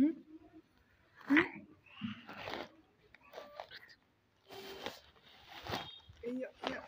嗯。哎呀哎呀。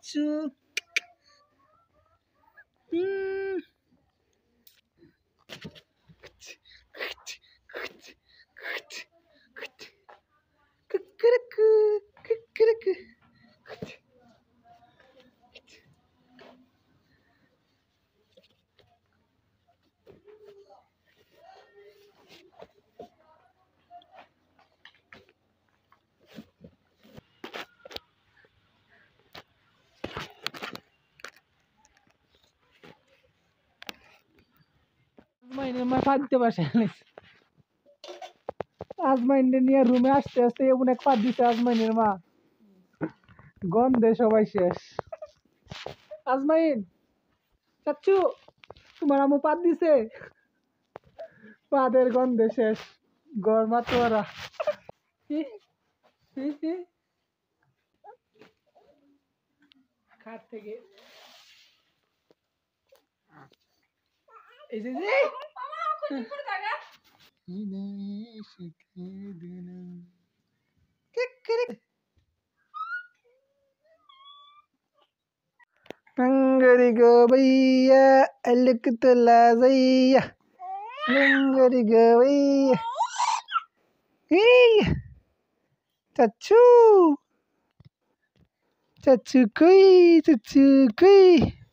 つ。うん。くっくるく、くっくるく。Kukuraku মা পাদিতে পারছে আজমাইনে নিয়ে রুমে আসতে আসতে এমন এক পাত দিছে আজমাইনের মা। গন্ধে সবাই শেষ। আজমাইন চাচ্ছু তোমার আমু পাত দিছে। পাদের গন্ধে শেষ। গরমা খাট থেকে এই যে। gobayya alukta lazayya gungari gobayya hey kui kui